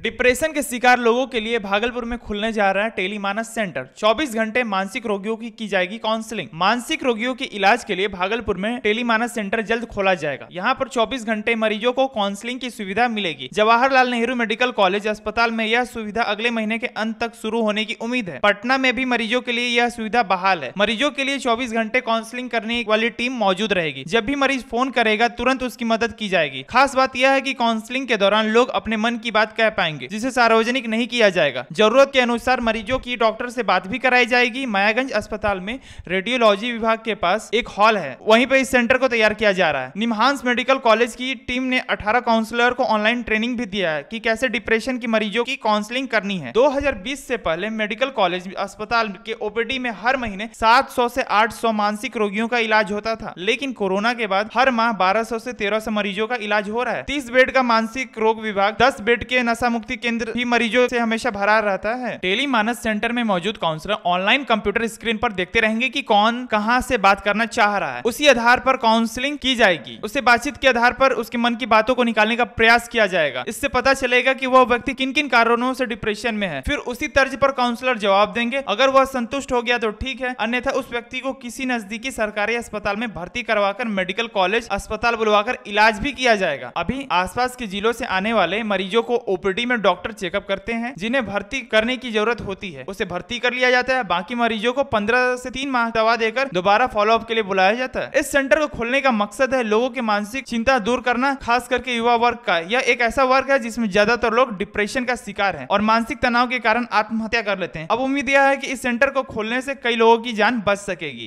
Depression के शिकार लोगों के लिए भागलपुर में खुलने जा रहा है टेलीमानस सेंटर। 24 घंटे मानसिक रोगियों की की जाएगी काउंसलिंग। मानसिक रोगियों के इलाज के लिए भागलपुर में टेलीमानस सेंटर जल्द खोला जाएगा। यहाँ पर 24 घंटे मरीजों को काउंसलिंग की सुविधा मिलेगी। जवाहरलाल नेहरू मेडिकल कॉलेज अस्पताल में यह सुविधा अगले महीने के अंत तक शुरू होने की उम्मीद है। पटना में भी मरीजों के लिए यह सुविधा बहाल है। मरीजों के लिए चौबीस घंटे काउंसलिंग करने वाली टीम मौजूद रहेगी। जब भी मरीज़ फ़ोन करेगा, तुरंत उसकी मदद की जाएगी। खास बात यह है की काउंसलिंग के दौरान लोग अपने मन की बात कह पाएँगे जिसे सार्वजनिक नहीं किया जाएगा। ज़रूरत के अनुसार मरीजों की डॉक्टर से बात भी कराई जाएगी। मायागंज अस्पताल में रेडियोलॉजी विभाग के पास एक हॉल है। वहीं पर इस सेंटर को तैयार किया जा रहा है। निमहांस मेडिकल कॉलेज की टीम ने 18 काउंसलर को ऑनलाइन ट्रेनिंग भी दिया है की कैसे डिप्रेशन की मरीजों की काउंसलिंग करनी है। 2020 से पहले मेडिकल कॉलेज अस्पताल के ओपीडी में हर महीने 700 से 800 मानसिक रोगियों का इलाज होता था। लेकिन कोरोना के बाद हर माह 1200 से 1300 मरीजों का इलाज हो रहा है। तीस बेड का मानसिक रोग विभाग दस बेड के नशा मुक्ति केंद्र भी मरीजों से हमेशा भरा रहता है। टेली मानस सेंटर में मौजूद काउंसलर ऑनलाइन कंप्यूटर स्क्रीन पर देखते रहेंगे कि कौन कहाँ से बात करना चाह रहा है। उसी आधार पर काउंसलिंग की जाएगी। उससे बातचीत के आधार पर उसके मन की बातों को निकालने का प्रयास किया जाएगा। इससे पता चलेगा की वह व्यक्ति किन किन कारणों से डिप्रेशन में है। फिर उसी तर्ज पर काउंसलर जवाब देंगे, अगर वह संतुष्ट हो गया तो ठीक है। अन्यथा उस व्यक्ति को किसी नजदीकी सरकारी अस्पताल में भर्ती करवाकर मेडिकल कॉलेज अस्पताल बुलवाकर इलाज भी किया जाएगा। अभी आसपास के जिलों से आने वाले मरीजों को ओपीडी में डॉक्टर चेकअप करते हैं, जिन्हें भर्ती करने की ज़रूरत होती है। उसे भर्ती कर लिया जाता है, बाकी मरीजों को पंद्रह से तीन माह दवा देकर दोबारा फॉलोअप के लिए बुलाया जाता है। इस सेंटर को खोलने का मकसद है लोगों की मानसिक चिंता दूर करना, खास करके युवा वर्ग का। यह एक ऐसा वर्ग है जिसमें ज़्यादातर लोग डिप्रेशन का शिकार है और मानसिक तनाव के कारण आत्महत्या कर लेते हैं। अब उम्मीद यह है की इस सेंटर को खोलने से कई लोगों की जान बच सकेगी।